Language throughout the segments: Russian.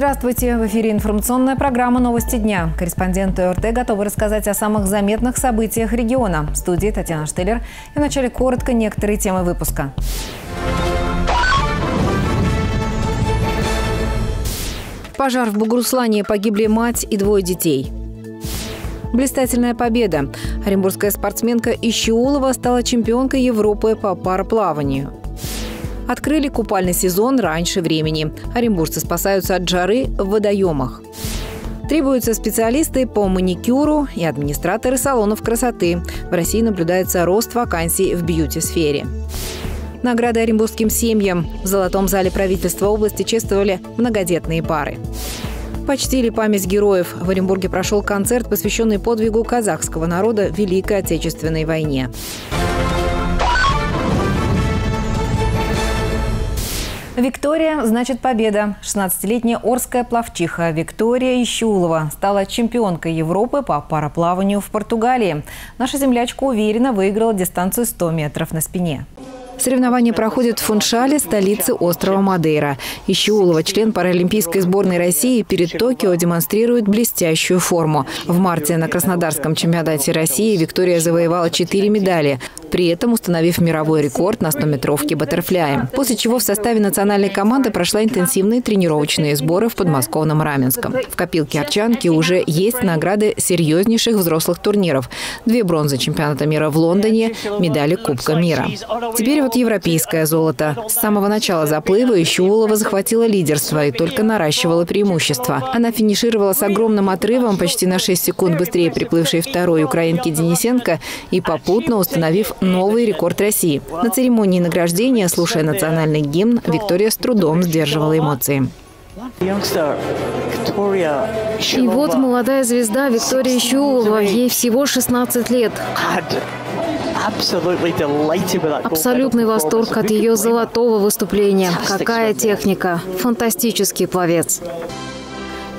Здравствуйте! В эфире информационная программа «Новости дня». Корреспонденты ОРТ готовы рассказать о самых заметных событиях региона. В студии Татьяна Штеллер. И вначале коротко некоторые темы выпуска. Пожар в Бугуруслане. Погибли мать и двое детей. Блистательная победа. Оренбургская спортсменка Ищеулова стала чемпионкой Европы по параплаванию. Открыли купальный сезон раньше времени. Оренбуржцы спасаются от жары в водоемах. Требуются специалисты по маникюру и администраторы салонов красоты. В России наблюдается рост вакансий в бьюти-сфере. Награды оренбургским семьям. В Золотом зале правительства области чествовали многодетные пары. Почтили память героев. В Оренбурге прошел концерт, посвященный подвигу казахского народа в Великой Отечественной войне. Виктория значит победа. 16-летняя орская плавчиха Виктория Ищулова стала чемпионкой Европы по параплаванию в Португалии. Наша землячка уверенно выиграла дистанцию 100 метров на спине. Соревнования проходят в Фуншале, столице острова Мадейра. Ищеулова, член паралимпийской сборной России, перед Токио демонстрирует блестящую форму. В марте на Краснодарском чемпионате России Виктория завоевала четыре медали при этом установив мировой рекорд на 100-метровке баттерфляем. После чего в составе национальной команды прошла интенсивные тренировочные сборы в подмосковном Раменском. В копилке Арчанки уже есть награды серьезнейших взрослых турниров. Две бронзы чемпионата мира в Лондоне, медали Кубка мира. Теперь вот европейское золото. С самого начала заплыва Ищулова захватила лидерство и только наращивала преимущество. Она финишировала с огромным отрывом, почти на 6 секунд быстрее приплывшей второй украинки Денисенко и попутно установив новый рекорд России. На церемонии награждения, слушая национальный гимн, Виктория с трудом сдерживала эмоции. И вот молодая звезда Виктория Щулова, ей всего 16 лет. Абсолютный восторг от ее золотого выступления. Какая техника! Фантастический пловец.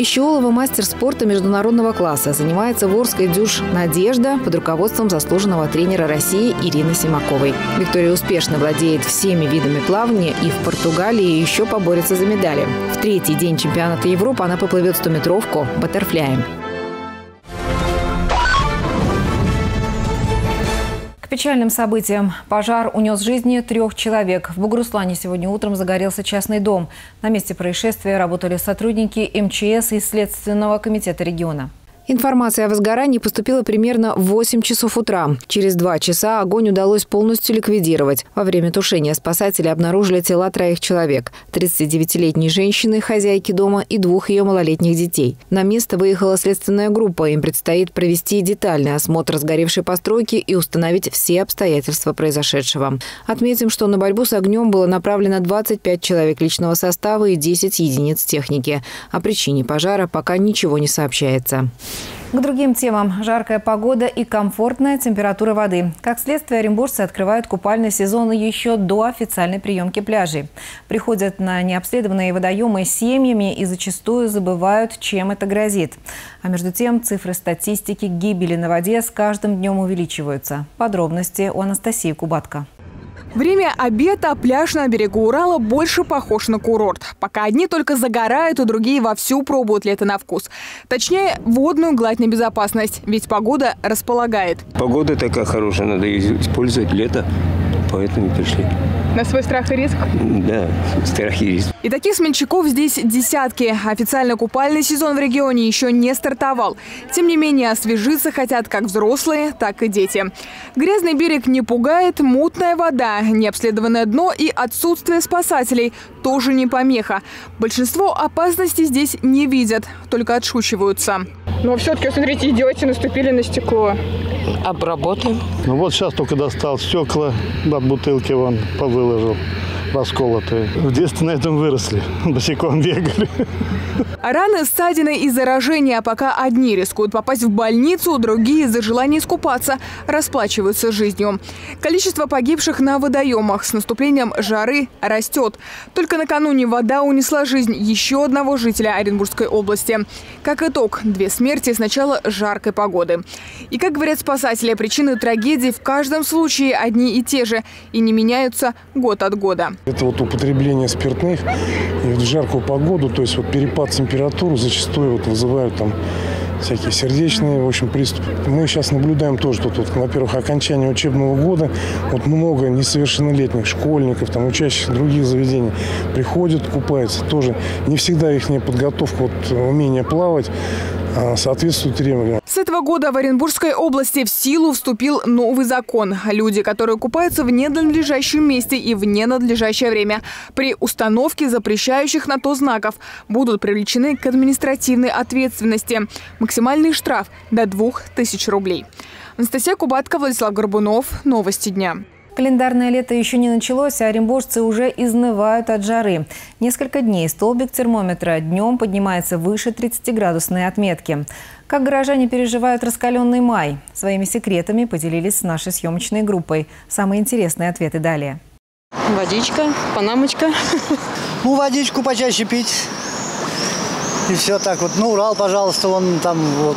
Ищеолова мастер спорта международного класса. Занимается в Орской дюш «Надежда» под руководством заслуженного тренера России Ирины Симаковой. Виктория успешно владеет всеми видами плавания и в Португалии еще поборется за медали. В третий день чемпионата Европы она поплывет 100-метровку баттерфляем. Печальным событиям. Пожар унес жизни трех человек. В Бугруслане сегодня утром загорелся частный дом. На месте происшествия работали сотрудники МЧС и Следственного комитета региона. Информация о возгорании поступила примерно в 8 часов утра. Через два часа огонь удалось полностью ликвидировать. Во время тушения спасатели обнаружили тела троих человек. 39-летней женщины, хозяйки дома и двух ее малолетних детей. На место выехала следственная группа. Им предстоит провести детальный осмотр сгоревшей постройки и установить все обстоятельства произошедшего. Отметим, что на борьбу с огнем было направлено 25 человек личного состава и 10 единиц техники. О причине пожара пока ничего не сообщается. К другим темам. Жаркая погода и комфортная температура воды. Как следствие, оренбуржцы открывают купальный сезон еще до официальной приемки пляжей. Приходят на необследованные водоемы семьями и зачастую забывают, чем это грозит. А между тем, цифры статистики гибели на воде с каждым днем увеличиваются. Подробности у Анастасии Кубатко. Время обеда, пляж на берегу Урала больше похож на курорт. Пока одни только загорают, а другие вовсю пробуют лето на вкус. Точнее, водную гладь на безопасность, ведь погода располагает. Погода такая хорошая, надо использовать лето, поэтому пришли. На свой страх и риск? Да, страх и риск. И таких смельчаков здесь десятки. Официально купальный сезон в регионе еще не стартовал. Тем не менее, освежиться хотят как взрослые, так и дети. Грязный берег не пугает, мутная вода, необследованное дно и отсутствие спасателей тоже не помеха. Большинство опасностей здесь не видят, только отшучиваются. Но все-таки, смотрите, идете, наступили на стекло. Обработаем. Ну вот сейчас только достал стекла от бутылки вон повыложил расколотые. В детстве на этом выросли, босиком бегали. Раны, ссадины и заражения. Пока одни рискуют попасть в больницу, другие из-за желания искупаться расплачиваются жизнью. Количество погибших на водоемах с наступлением жары растет. Только накануне вода унесла жизнь еще одного жителя Оренбургской области. Как итог, две смерти с начала жаркой погоды. И, как говорят спасатели, причины трагедий в каждом случае одни и те же и не меняются год от года. Это вот употребление спиртных и в жаркую погоду, то есть вот перепад температуры зачастую вот вызывают там всякие сердечные, в общем, приступы. Мы сейчас наблюдаем тоже тут, вот, во-первых, окончание учебного года. Вот много несовершеннолетних школьников, там, учащихся других заведений приходят, купаются. Тоже не всегда их подготовка, вот, умение плавать соответствует требованиям. С этого года в Оренбургской области в силу вступил новый закон. Люди, которые купаются в ненадлежащем месте и в ненадлежащее время, при установке запрещающих на то знаков, будут привлечены к административной ответственности. Максимальный штраф – до 2000 рублей. Анастасия Кубатка, Владислав Горбунов. Новости дня. Календарное лето еще не началось, а оренбуржцы уже изнывают от жары. Несколько дней столбик термометра днем поднимается выше 30-градусной отметки. Как горожане переживают раскаленный май? Своими секретами поделились с нашей съемочной группой. Самые интересные ответы далее. Водичка, панамочка. Ну, водичку почаще пить. И все так вот. Ну, Урал, пожалуйста, вон там вот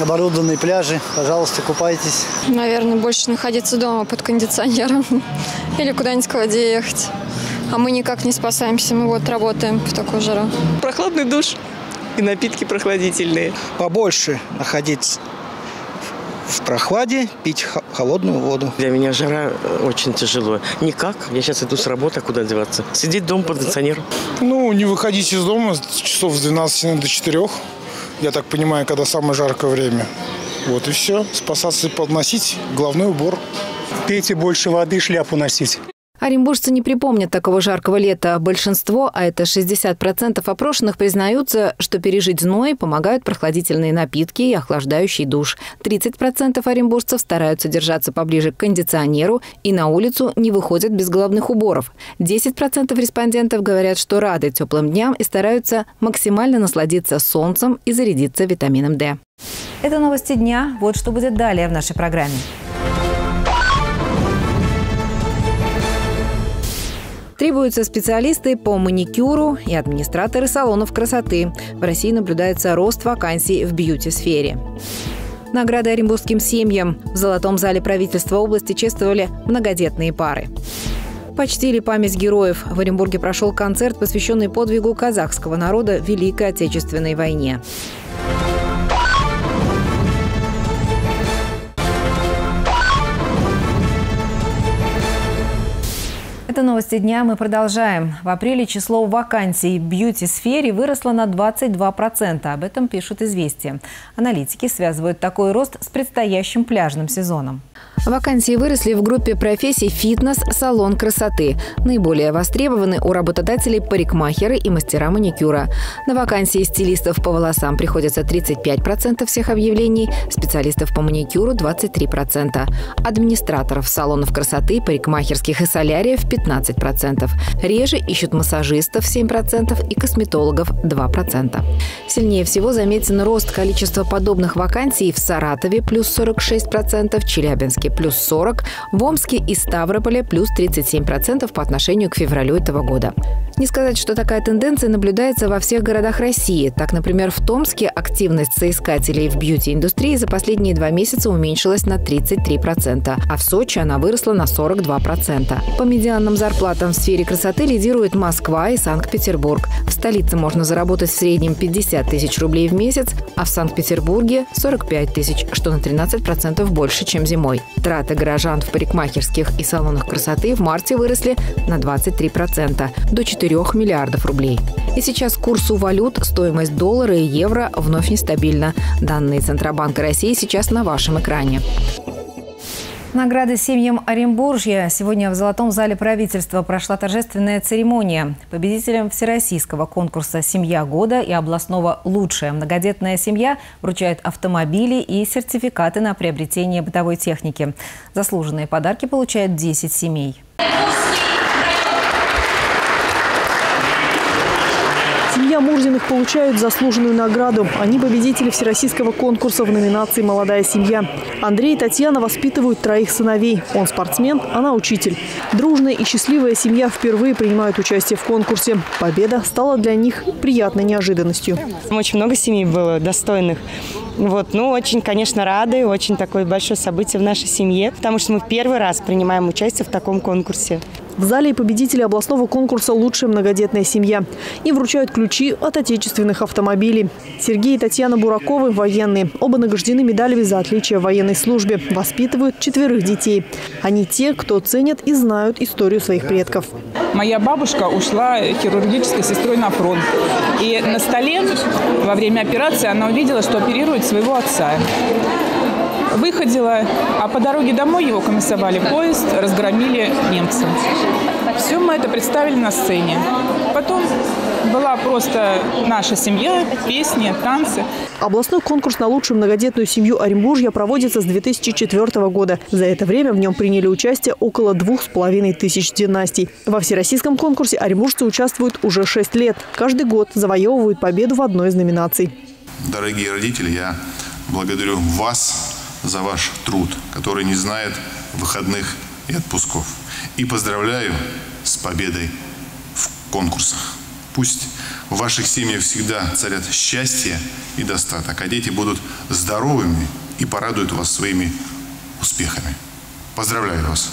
оборудованные пляжи. Пожалуйста, купайтесь. Наверное, больше находиться дома под кондиционером или куда-нибудь к воде ехать. А мы никак не спасаемся, мы вот работаем в такую жару. Прохладный душ и напитки прохладительные. Побольше находиться в прохладе, пить холодную воду. Для меня жара э, очень тяжело. Никак. Я сейчас иду с работы, а куда деваться? Сидеть дома под кондиционером. Ну, не выходить из дома часов с 12 до 4 я так понимаю, когда самое жаркое время. Вот и все. Спасаться и подносить головной убор. Пейте больше воды, шляпу носить. Оренбуржцы не припомнят такого жаркого лета. Большинство, а это 60% опрошенных, признаются, что пережить зной помогают прохладительные напитки и охлаждающий душ. 30% оренбуржцев стараются держаться поближе к кондиционеру и на улицу не выходят без головных уборов. 10% респондентов говорят, что рады теплым дням и стараются максимально насладиться солнцем и зарядиться витамином D. Это новости дня. Вот что будет далее в нашей программе. Требуются специалисты по маникюру и администраторы салонов красоты. В России наблюдается рост вакансий в бьюти-сфере. Награды оренбургским семьям. В Золотом зале правительства области чествовали многодетные пары. Почтили память героев. В Оренбурге прошел концерт, посвященный подвигу казахского народа в Великой Отечественной войне. Это новости дня. Мы продолжаем. В апреле число вакансий в бьюти-сфере выросло на 22%. Об этом пишут «Известия». Аналитики связывают такой рост с предстоящим пляжным сезоном. Вакансии выросли в группе профессий фитнес, салон красоты. Наиболее востребованы у работодателей парикмахеры и мастера маникюра. На вакансии стилистов по волосам приходится 35% всех объявлений, специалистов по маникюру – 23%. Администраторов салонов красоты, парикмахерских и соляриев – 15%. Реже ищут массажистов – 7% и косметологов – 2%. Сильнее всего заметен рост количества подобных вакансий в Саратове – плюс 46%, в Челябинске плюс 40, в Омске и Ставрополе плюс 37% по отношению к февралю этого года. Не сказать, что такая тенденция наблюдается во всех городах России. Так, например, в Томске активность соискателей в бьюти-индустрии за последние два месяца уменьшилась на 33%, а в Сочи она выросла на 42%. По медианным зарплатам в сфере красоты лидируют Москва и Санкт-Петербург. В столице можно заработать в среднем 50 тысяч рублей в месяц, а в Санкт-Петербурге – 45 тысяч, что на 13% больше, чем зимой. Траты горожан в парикмахерских и салонах красоты в марте выросли на 23%, до 4 миллиардов рублей. И сейчас курсу валют, стоимость доллара и евро вновь нестабильна. Данные Центробанка России сейчас на вашем экране. Награды семьям Оренбуржья. Сегодня в Золотом зале правительства прошла торжественная церемония. Победителям всероссийского конкурса «Семья года» и областного «Лучшая многодетная семья» вручают автомобили и сертификаты на приобретение бытовой техники. Заслуженные подарки получают 10 семей. Мурзиных получают заслуженную награду. Они победители всероссийского конкурса в номинации «Молодая семья». Андрей и Татьяна воспитывают троих сыновей. Он спортсмен, она учитель. Дружная и счастливая семья впервые принимают участие в конкурсе. Победа стала для них приятной неожиданностью. Очень много семей было достойных. Вот, ну, очень, конечно, рады, очень такое большое событие в нашей семье, потому что мы первый раз принимаем участие в таком конкурсе. В зале и победители областного конкурса «Лучшая многодетная семья». Им вручают ключи от отечественных автомобилей. Сергей и Татьяна Бураковы – военные. Оба награждены медалями за отличие в военной службе. Воспитывают четверых детей. Они те, кто ценят и знают историю своих предков. Моя бабушка ушла хирургической сестрой на фронт. И на столе во время операции она увидела, что оперирует своего отца. Выходила, а по дороге домой его комиссовали поезд, разгромили немцы. Все мы это представили на сцене. Потом была просто наша семья, песни, танцы. Областной конкурс на лучшую многодетную семью Оренбуржья проводится с 2004 года. За это время в нем приняли участие около двух с половиной тысяч династий. Во всероссийском конкурсе оренбуржцы участвуют уже шесть лет. Каждый год завоевывают победу в одной из номинаций. Дорогие родители, я благодарю вас за ваш труд, который не знает выходных и отпусков. И поздравляю с победой в конкурсах. Пусть в ваших семьях всегда царят счастье и достаток, а дети будут здоровыми и порадуют вас своими успехами. Поздравляю вас!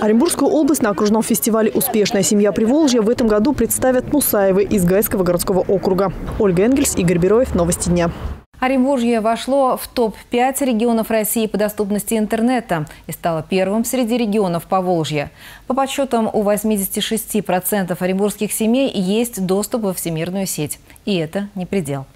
Оренбургскую область на окружном фестивале «Успешная семья Приволжья» в этом году представят Мусаевы из Гайского городского округа. Ольга Энгельс, Игорь Бероев. Новости дня. Оренбуржье вошло в топ-5 регионов России по доступности интернета и стало первым среди регионов Поволжья. По подсчетам, у 86% оренбургских семей есть доступ во всемирную сеть. И это не предел.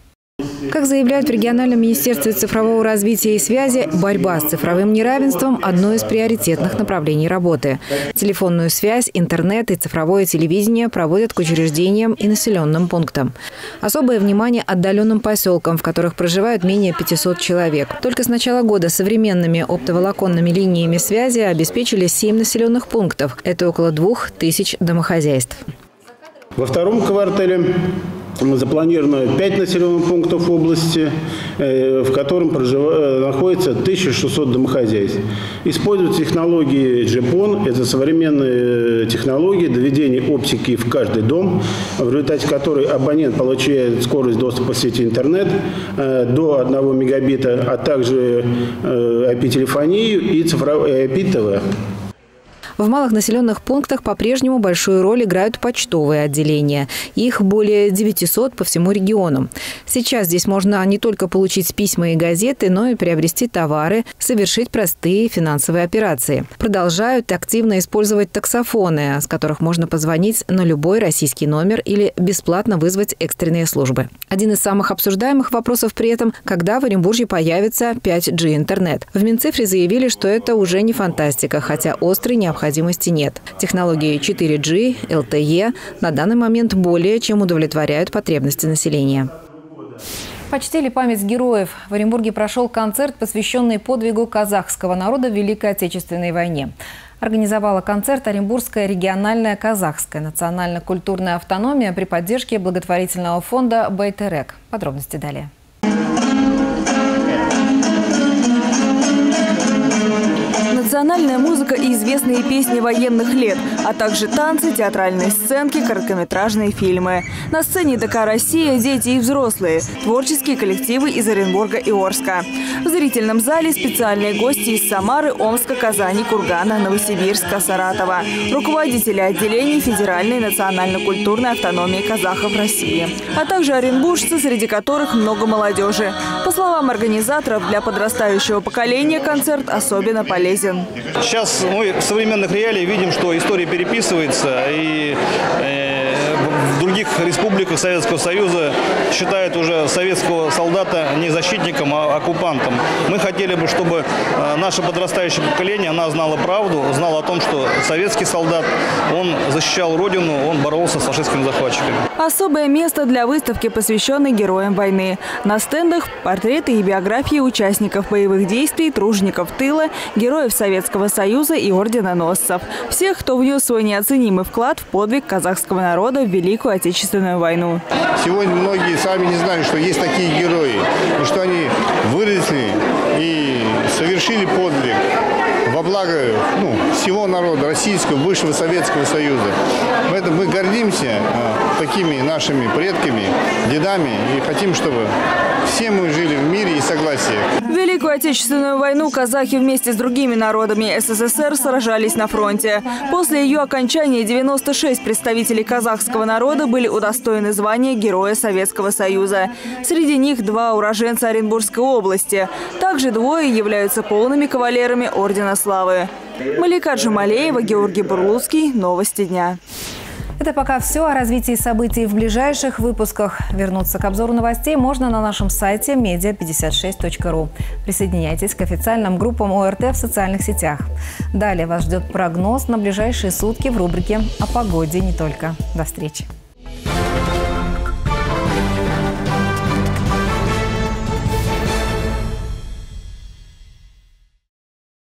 Как заявляют в региональном министерстве цифрового развития и связи, борьба с цифровым неравенством – одно из приоритетных направлений работы. Телефонную связь, интернет и цифровое телевидение проводят к учреждениям и населенным пунктам. Особое внимание отдаленным поселкам, в которых проживают менее 500 человек. Только с начала года современными оптоволоконными линиями связи обеспечили 7 населенных пунктов. Это около 2000 домохозяйств. Во втором квартале запланировано 5 населенных пунктов области, э, в котором прожив... находится 1600 домохозяйств. Используют технологии GPON, это современные технологии доведения оптики в каждый дом, в результате которой абонент получает скорость доступа в сети интернет э, до 1 мегабита, а также IP-телефонию э, и IP-ТВ. В малых населенных пунктах по-прежнему большую роль играют почтовые отделения. Их более 900 по всему региону. Сейчас здесь можно не только получить письма и газеты, но и приобрести товары, совершить простые финансовые операции. Продолжают активно использовать таксофоны, с которых можно позвонить на любой российский номер или бесплатно вызвать экстренные службы. Один из самых обсуждаемых вопросов при этом – когда в Оренбурге появится 5G интернет. В Минцифре заявили, что это уже не фантастика, хотя острой необходимости необходимости нет. Технологии 4G, LTE на данный момент более чем удовлетворяют потребности населения. Почтили память героев. В Оренбурге прошел концерт, посвященный подвигу казахского народа в Великой Отечественной войне. Организовала концерт Оренбургская региональная казахская национально-культурная автономия при поддержке благотворительного фонда «Байтерек». Подробности далее. Национальная музыка и известные песни военных лет, а также танцы, театральные сценки, короткометражные фильмы. На сцене ДК «Россия» дети и взрослые, творческие коллективы из Оренбурга и Орска. В зрительном зале специальные гости из Самары, Омска, Казани, Кургана, Новосибирска, Саратова. Руководители отделений Федеральной национально-культурной автономии казахов России. А также оренбуржцы, среди которых много молодежи. Словам организаторов, для подрастающего поколения концерт особенно полезен. Сейчас мы в современных реалиях видим, что история переписывается, и э, других республиках Советского Союза считают уже советского солдата не защитником, а оккупантом. Мы хотели бы, чтобы э, наше подрастающее поколение, она знала правду, знала о том, что советский солдат, он защищал родину, он боролся с фашистскими захватчиками. Особое место для выставки, посвященной героям войны. На стендах портреты и биографии участников боевых действий, тружеников тыла, героев Советского Союза и орденоносцев. Всех, кто внес свой неоценимый вклад в подвиг казахского народа в Великую Отечественную войну. Сегодня многие сами не знали, что есть такие герои, и что они выросли и совершили подвиг во благо ну, всего народа, российского, бывшего Советского Союза. Поэтому мы гордимся э, такими нашими предками, дедами и хотим, чтобы все мы жили в мире и согласии. В Великую Отечественную войну казахи вместе с другими народами СССР сражались на фронте. После ее окончания 96 представителей казахского народа были удостоены звания Героя Советского Союза. Среди них два уроженца Оренбургской области. Также двое являются полными кавалерами Ордена Славы. Малика Джумалеева, Георгий Бурлуцкий. Новости дня. Это пока все о развитии событий в ближайших выпусках. Вернуться к обзору новостей можно на нашем сайте media56.ru. Присоединяйтесь к официальным группам ОРТ в социальных сетях. Далее вас ждет прогноз на ближайшие сутки в рубрике «О погоде не только». До встречи.